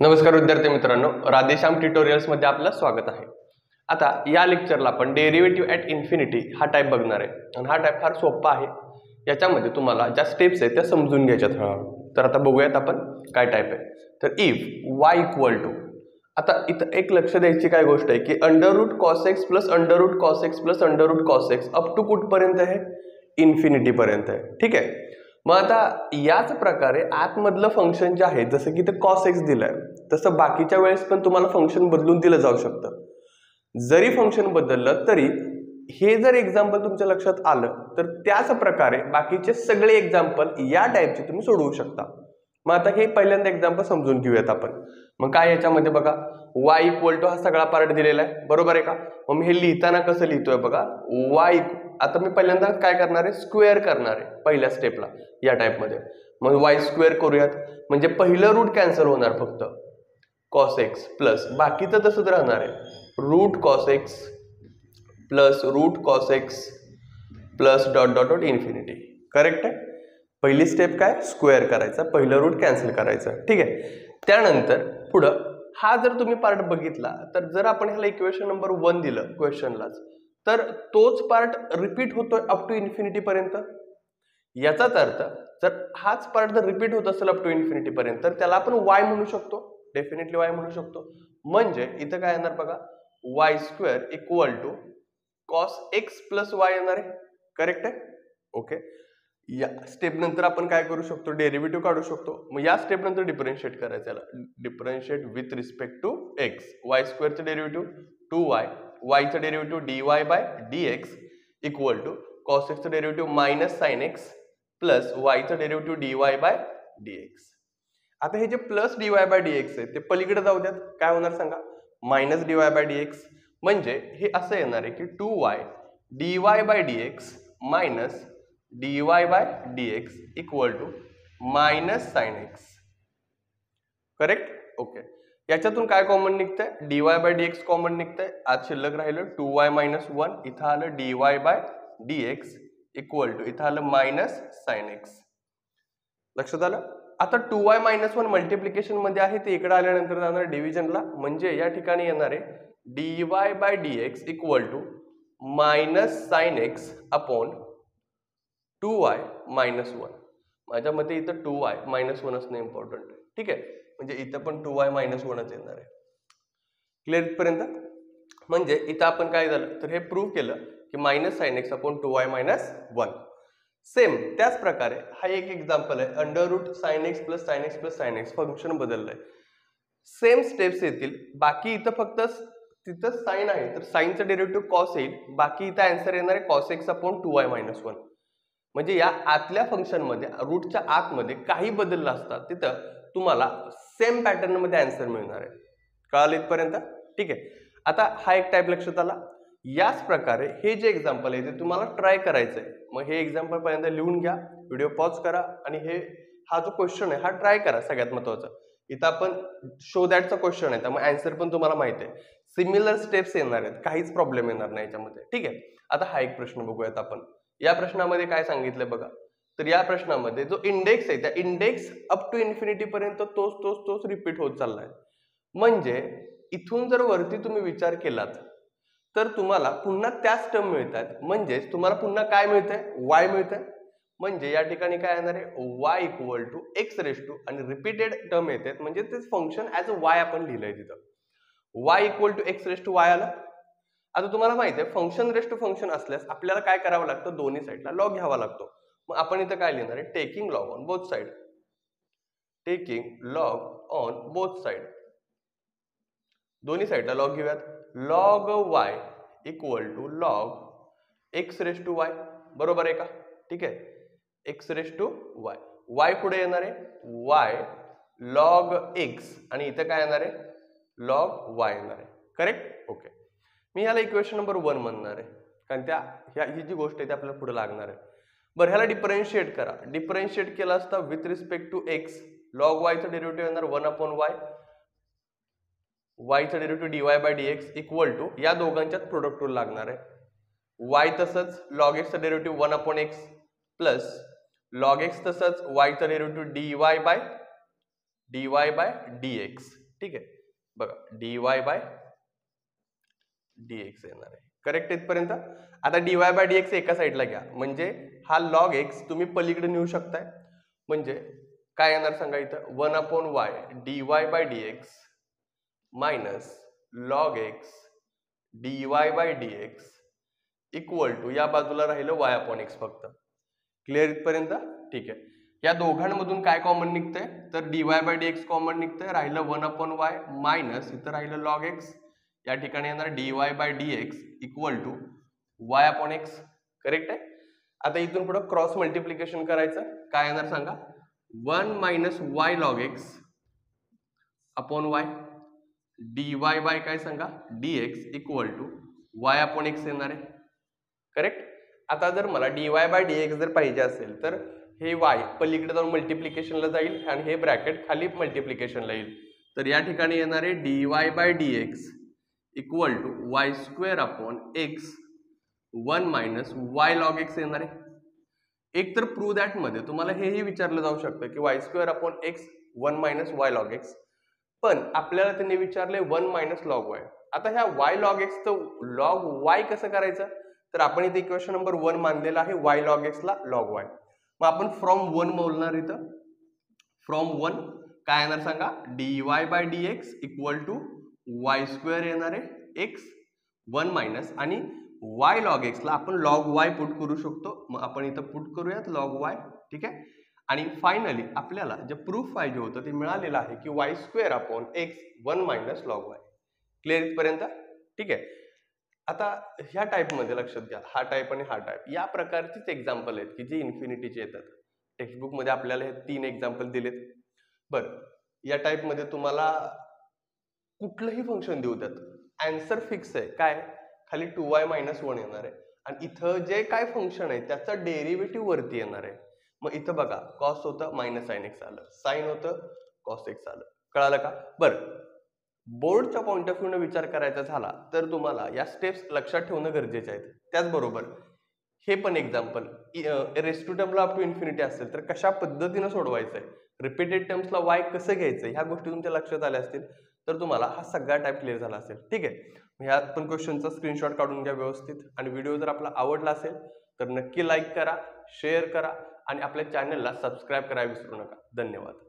नमस्कार विद्यार्थी मित्रांनो राधेश्याम ट्युटोरियल्समध्ये आपलं स्वागत आहे. आता या लेक्चरला आपण डेरिव्हेटिव्ह ॲट इन्फिनिटी हा टाईप बघणार आहे. आणि हा टाईप फार सोपा आहे. याच्यामध्ये तुम्हाला ज्या स्टेप्स आहेत त्या समजून घ्यायच्यात. हळूहळू तर आता बघूयात आपण काय टाईप आहे. तर इफ वाय इक्वल टू आता इथं एक लक्ष द्यायची काय गोष्ट आहे की under root cos x plus under root cos x plus under root cos x up to कुठपर्यंत आहे? इन्फिनिटीपर्यंत आहे. ठीक आहे? मग आता याच प्रकारे आतमधलं फंक्शन जे आहे जसं की ते कॉस एक्स दिलंय तसं बाकीच्या वेळेस पण तुम्हाला फंक्शन बदलून दिलं जाऊ शकतं. जरी फंक्शन बदललं तरी हे जर एक्झाम्पल तुमच्या लक्षात आलं तर त्याच प्रकारे बाकीचे सगळे एक्झाम्पल या टाईपचे तुम्ही सोडवू शकता. मग आता हे पहिल्यांदा एक्झाम्पल समजून घेऊयात आपण. मग काय याच्यामध्ये बघा वाय इक्वल टू हा सगळा पार्ट दिलेला आहे. बरोबर आहे का? मग मी हे लिहिताना कसं लिहितोय बघा? वाय आता मी पहिल्यांदा काय करणार आहे? स्क्वेअर करणार आहे पहिल्या स्टेपला या टाईपमध्ये मग वाय स्क्वेअर करूयात. म्हणजे पहिलं रूट कॅन्सल होणार फक्त. कॉस एक्स प्लस बाकीचं तसंच राहणार आहे. Root cos x plus root cos x plus dot dot dot infinity correct आहे? पहिली स्टेप काय? स्क्वेअर करायचा. पहिलं रूट कॅन्सल करायचं. ठीक आहे? त्यानंतर पुढं हा जर तुम्ही पार्ट बघितला तर जर आपण ह्याला इक्वेशन नंबर वन दिलं क्वेश्चनलाच तर तोच पार्ट रिपीट होतोय अप टू इन्फिनिटी पर्यंत. याचाच अर्थ जर हाच पार्ट जर रिपीट होत असेल अप टू इन्फिनिटी पर्यंत तर त्याला आपण वाय म्हणू शकतो. डेफिनेटली वाय म्हणू शकतो. म्हणजे इथं काय येणार बघा? Y square equal to cos x plus y येणार आहे. करेक्ट आहे? ओके या स्टेप नंतर आपण काय करू शकतो? डेरिव्हेटिव्ह काढू शकतो. मग या स्टेप नंतर डिफरन्शिएट करायचं याला differentiate with respect to x y स्क्वेअरचं derivative to y वायचं derivative d y by d x equal to cos एक्सचं derivative minus sine x plus वायचं derivative d y by d x आता हे जे plus d y by d x आहे ते पलीकडे जाऊ द्यात. काय होणार सांगा? Minus d y by d x म्हणजे हे असं येणार आहे की two y d y by d x minus d y by d x equal to minus sine x correct okay याच्यातून काय कॉमन निघतंय? D y by d x common निघतंय. आज शिल्लक राहिलं टू वाय मायनस वन इथं आलं d y by d x equal to इथं आलं मायनस साइन एक्स लक्षात आलं? आता टू वाय मायनस वन मल्टिप्लिकेशनमध्ये आहे ते इकडे आल्यानंतर जाणार डिव्हिजनला म्हणजे या ठिकाणी येणार आहे d y by d x equal to minus sine x upon two y minus one माझ्या मते इथं टू वाय मायनस वन असणं इम्पॉर्टंट आहे. ठीक आहे? म्हणजे इथं पण टू वाय मायनस वनच येणार आहे. क्लिअर इथपर्यंत? म्हणजे इथं आपण काय झालं? तर हे प्रूव्ह केलं की minus sine x upon two y minus one same त्याच प्रकारे हा एक एक्झाम्पल आहे. Under root sine x plus sine x plus sine x function आहे सेम स्टेप्स येतील. बाकी इथं फक्त तिथं साईन आहे. तर साईनचं डेरिव्हेटिव्ह कॉस येईल. बाकी इथं आन्सर येणार आहे cos x upon two y minus one म्हणजे या आतल्या फंक्शनमध्ये रूटच्या आतमध्ये काही बदललं असतात. तिथं तुम्हाला सेम पॅटर्नमध्ये आन्सर मिळणार आहे. कळालं इथपर्यंत? ठीक आहे. आता हा एक टाईप लक्षात आला. याच प्रकारे हे जे एक्झाम्पल आहे ते तुम्हाला ट्राय करायचं आहे मग हे एक्झाम्पल पर्यंत लिहून घ्या व्हिडिओ पॉज करा आणि हे हा जो क्वेश्चन आहे हा ट्राय करा सगळ्यात महत्त्वाचा इथं आपण शो दॅटचा क्वेश्चन आहे त्यामुळे आन्सर पण तुम्हाला माहिती आहे. सिमिलर स्टेप्स येणार आहेत. काहीच प्रॉब्लेम येणार नाही याच्यामध्ये. ठीक आहे. आता हा एक प्रश्न बघूयात आपण. या प्रश्नामध्ये काय सांगितलंय बघा. तर या प्रश्नामध्ये जो इंडेक्स आहे त्या इंडेक्स अप टू इन्फिनिटी पर्यंत तोच तोच तोच रिपीट होत चाललाय. म्हणजे इथून जर वरती तुम्ही विचार केलात तर तुम्हाला पुन्हा त्याच टर्म मिळतात म्हणजेच तुम्हाला पुन्हा काय मिळतंय? वाय मिळतंय. म्हणजे या ठिकाणी काय येणार आहे? Y equal to x raise to आणि रिपीटेड टर्म येतात. म्हणजे तेच फंक्शन ॲज अ वाय आपण लिहिलंय तिथं. Y equal to x raise to y आलं. आता तुम्हाला माहिती आहे फंक्शन रेस टू फंक्शन असल्यास आपल्याला काय करावं लागतं? दोन्ही साईडला लॉग घ्यावा लागतो. मग आपण इथं काय लिहिणार आहे? Taking log on both side taking log on both side दोन्ही साईडला लॉग घेऊयात. Log y equal to log x raise to y बरोबर आहे का? ठीक आहे. X raise to y y पुढे येणार आहे? वाय लॉग एक्स आणि इथं काय येणार आहे? लॉग वाय येणार आहे. करेक्ट ओके मी याला इक्वेशन नंबर वन म्हणणार आहे. कारण त्या ह्या ही जी गोष्ट आहे ती आपल्याला पुढे लागणार आहे. बरं ह्याला डिफरन्शिएट करा. डिफरन्शिएट केला असता with respect to x log वायचं डेरिव्हेटिव्ह येणार वन अपॉन वाय वायचं derivative d y by d x equal to या दोघांच्याच प्रोडक्ट रूल लागणार आहे. वाय तसंच log एक्सचं derivative one upon x plus log x तसंच वायचं derivative d y by d y by d x ठीक आहे? बघा d y by d x येणार आहे करेक्ट इथपर्यंत? आता d y by d x एका साईडला घ्या. म्हणजे हा लॉग एक्स तुम्ही पलीकडे नेऊ शकताय. म्हणजे काय येणार सांगा इथं? One upon y d y by d x minus log x d y by d x equal to या बाजूला राहिलं वाय अपॉन एक्स फक्त. क्लिअर इथपर्यंत? ठीक आहे. या दोघांमधून काय कॉमन निघतंय? तर d y by d x common निघतंय. राहिलं वन अपॉन वाय मायनस इथं राहिलं लॉग एक्स या ठिकाणी येणार d y by d x equal to y upon x correct आहे? आता इथून पुढं क्रॉस मल्टिप्लिकेशन करायचं. काय येणार सांगा? One minus y log x upon y d y by काय सांगा? D x equal to y upon x येणार आहे. करेक्ट आता जर मला d y by d x जर पाहिजे असेल तर हे वाय पलीकडे जाऊन मल्टिप्लिकेशनला जाईल आणि हे ब्रॅकेट खाली मल्टिप्लिकेशनला येईल. तर या ठिकाणी येणार आहे d y by d x equal to y square upon x one minus y log x येणार आहे. एक तर प्रू दॅटमध्ये तुम्हाला हेही विचारलं जाऊ शकतं की y square upon x one minus y log x. पण आपल्याला त्यांनी विचारले वन मायनस लॉग वाय. आता ह्या वाय लॉग एक्सचं लॉग वाय कसं करायचं? तर आपण इथे इक्वेशन नंबर वन मानलेला आहे वाय लॉग एक्सला लॉग वाय. मग आपण फ्रॉम वन बोलणार इथं. फ्रॉम वन काय येणार सांगा? D y by d x equal to y square येणार आहे. एक्स वन मायनस आणि वाय लॉग एक्सला आपण लॉग वाय पुट करू शकतो. मग आपण इथं पुट करूयात लॉग वाय ठीक आहे? आणि फायनली आपल्याला जे प्रूफ पाहिजे होतं ते मिळालेलं आहे की y square upon x one minus log y clear इथपर्यंत? ठीक आहे. आता ह्या टाईपमध्ये लक्षात घ्या. हा टाईप आणि हा टाईप या प्रकारचीच एक्झाम्पल आहेत की जी इन्फिनिटीचे येतात. टेक्स्टबुकमध्ये आपल्याला हे तीन एक्झाम्पल दिलेत. बरं. या टाईपमध्ये तुम्हाला कुठलंही फंक्शन देऊ द्यात अँसर फिक्स आहे. काय? खाली टू वाय मायनस वन येणार आहे. आणि इथं जे काय फंक्शन आहे त्याचं डेरिव्हेटिव्ह वरती येणार आहे. मग इथं बघा कॉस होतं मायनस साईन एक्स आलं. साईन होतं कॉस एक्स आलं. कळालं का? बरं. बोर्डच्या पॉईंट ऑफ व्ह्यूने विचार करायचा झाला तर तुम्हाला या स्टेप्स लक्षात ठेवणं गरजेचे आहेत त्याचबरोबर हे पण एक्झाम्पल रेस टू टर्मला अप टू इन्फिनिटी असेल तर कशा पद्धतीनं सोडवायचं आहे रिपीटेड टर्म्सला वाय कसं घ्यायचं ह्या गोष्टी तुमच्या लक्षात आल्या असतील तर तुम्हाला हा सगळा टाईप क्लिअर झाला असेल. ठीक आहे? ह्यात पण क्वेश्चनचा स्क्रीनशॉट काढून घ्या व्यवस्थित. आणि व्हिडिओ जर आपला आवडला असेल तर नक्की लाईक करा शेअर करा आणि आपल्या चॅनलला सबस्क्राईब करायला विसरू नका. धन्यवाद.